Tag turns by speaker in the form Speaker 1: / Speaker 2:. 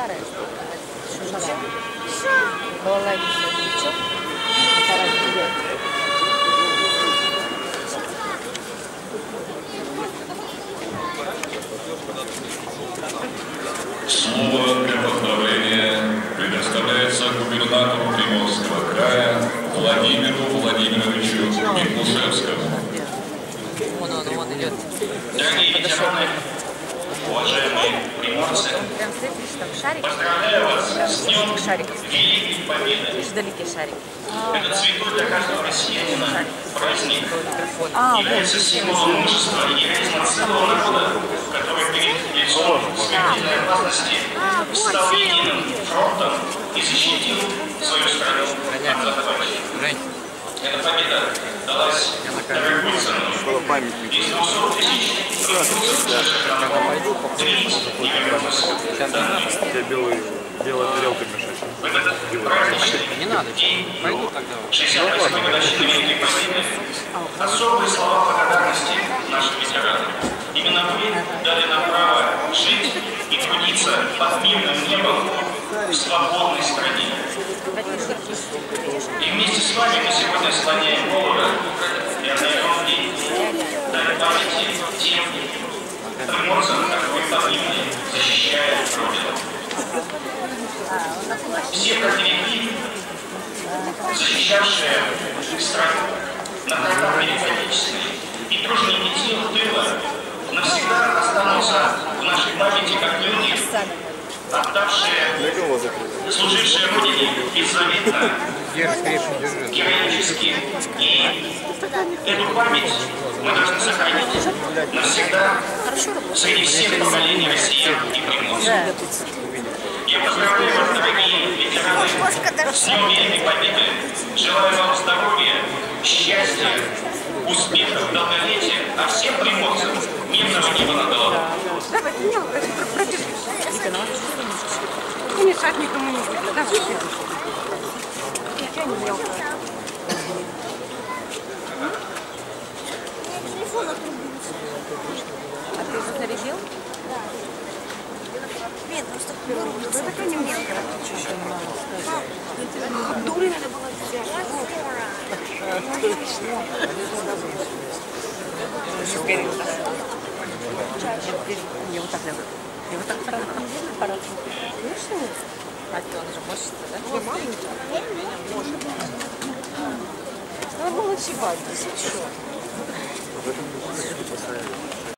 Speaker 1: старая. Что Голова ничего. Вторая идет.
Speaker 2: Слово для
Speaker 3: Уважаемые приморцы, поздравляю вас с Днем. Великой Победы.
Speaker 1: Видишь, вдалеке шарик.
Speaker 3: Это цветок для каждого россиянина. Праздник
Speaker 1: А,
Speaker 3: является символом мужества и героизма целого народа, который перед лицом смертельной опасности стал единым фронтом и защитил свою страну от захватчиков. Эта победа далась дорогой ценой. Из 200 тысяч французов три не вернулось домой.
Speaker 4: Я белый, белая тарелка мешает.
Speaker 5: Не надо. Пойду тогда.
Speaker 3: 68-й годовщины Великой Победы особые слова благодарности нашим ветеранам. Именно вы дали нам право жить и трудиться под мирным небом в свободной стране. И вместе с вами мы сегодня склоняем головы Все фронтовики, защищавшие страну на фронтах Великой Отечественной и труженики тел тыла, навсегда останутся в нашей памяти как люди, отдавшие, служившие Родине беззаветно, героически. И эту память мы должны сохранить навсегда среди всех поколений россиян и приморцев. Я поздравляю вас, дорогие ветераны, с Великой Победы. Желаю вам здоровья, счастья, успехов, долголетия, а всем приморцам мирного неба над головой.
Speaker 6: Давай, ты меня продержи. Не мешать никому не будет. Давай. Ничего не мелко.
Speaker 1: А ты уже зарядил?
Speaker 6: Нет, просто это такая не мелкая. Дури надо было взять.
Speaker 1: Сгорел, да? Я вот так люблю. Я вот так хорошо. Конечно. А ты, он же мощится, да?
Speaker 6: Надо было чевать. Здесь еще.
Speaker 4: В этом поставили.